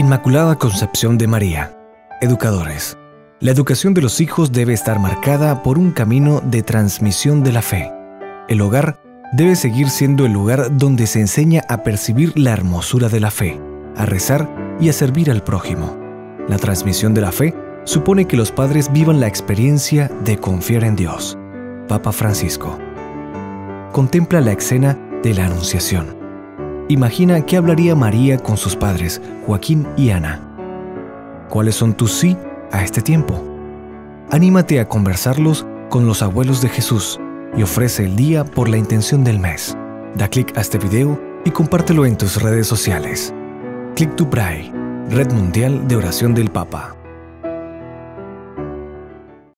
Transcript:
Inmaculada Concepción de María. Educadores. La educación de los hijos debe estar marcada por un camino de transmisión de la fe. El hogar debe seguir siendo el lugar donde se enseña a percibir la hermosura de la fe, a rezar y a servir al prójimo. La transmisión de la fe supone que los padres vivan la experiencia de confiar en Dios. Papa Francisco. Contempla la escena de la Anunciación. Imagina qué hablaría María con sus padres, Joaquín y Ana. ¿Cuáles son tus sí a este tiempo? Anímate a conversarlos con los abuelos de Jesús y ofrece el día por la intención del mes. Da clic a este video y compártelo en tus redes sociales. Click to Pray, Red Mundial de Oración del Papa.